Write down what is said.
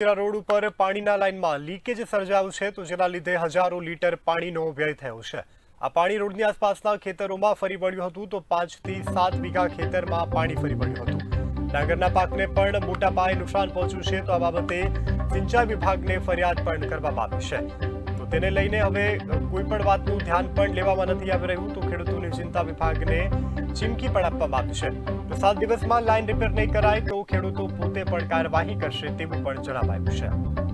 Road ઉપર પાણીના લાઇનમાં લીકેજ સર્જાયું છે તો જેના લીધે હજારો લીટર પાણીનો વ્યય થયો છે. આ પાણી રોડની આસપાસના ખેતરોમાં ફરી વળ્યું હતું તો પાંચથી સાત વીઘા ખેતરમાં પાણી ફરી વળ્યું હતું. ડાંગરના પાકને પણ મોટા પાયે નુકસાન પહોંચ્યું છે તો આ બાબતે સિંચાઈ વિભાગને ફરિયાદ પણ કરવામાં આવી છે. તેને લઈને હવે કોઈ પણ વાતનું ધ્યાન પણ લેવામાં નથી આવી રહ્યું તો ખેડૂતોની ચિંતા વિભાગને ચીમકી પણ આપવામાં આવી છે. તો સાત દિવસમાં લાઇન રિપેર નહીં કરાય તો ખેડૂતો પોતે પણ કાર્યવાહી કરશે તેવું પણ જણાવાયું છે.